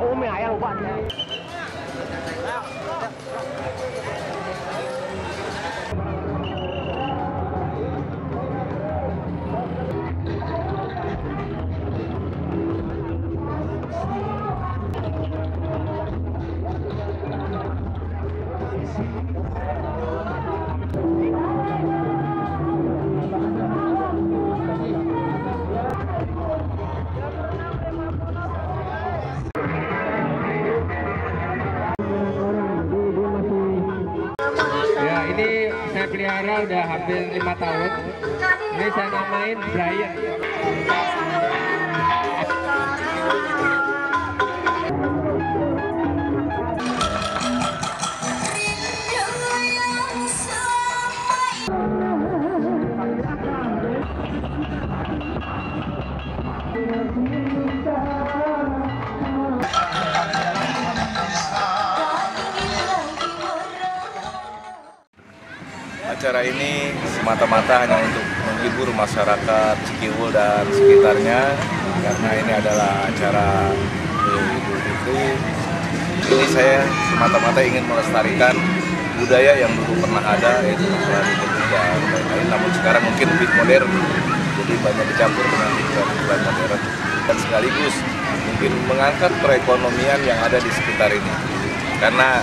Oh, 还要换呢 pelihara udah hampir lima tahun. Ini saya namain Brian. Acara ini semata-mata hanya untuk menghibur masyarakat Cikiwul dan sekitarnya karena ini adalah acara Idul Fitri. Ini saya semata-mata ingin melestarikan budaya yang dulu pernah ada yaitu masalah Idul dan lain-lain. Namun sekarang mungkin lebih modern, jadi banyak dicampur dengan hiburan modern dan sekaligus mungkin mengangkat perekonomian yang ada di sekitar ini. Karena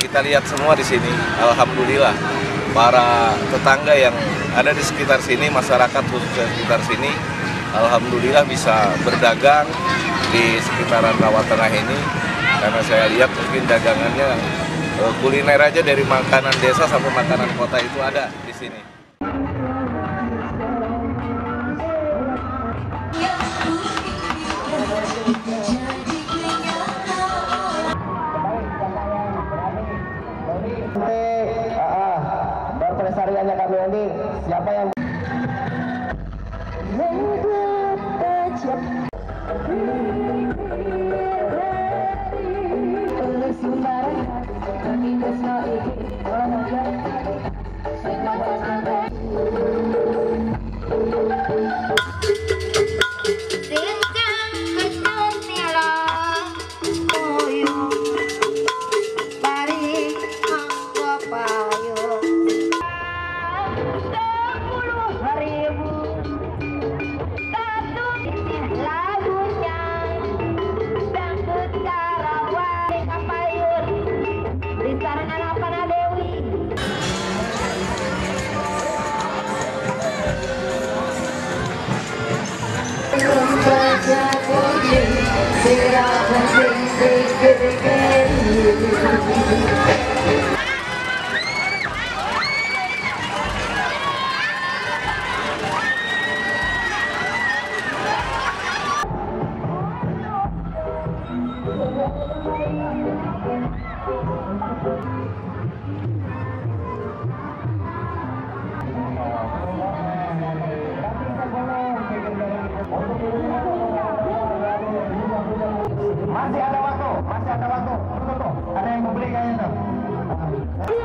kita lihat semua di sini, alhamdulillah para tetangga yang ada di sekitar sini, masyarakat khususnya sekitar sini, alhamdulillah bisa berdagang di sekitaran Rawa Tengah ini. Karena saya lihat mungkin dagangannya eh, kuliner aja dari makanan desa sampai makanan kota itu ada di sini. Isabel. Lady Bridget. Thanksgiving Day. Gracias. Vamos brigar ainda.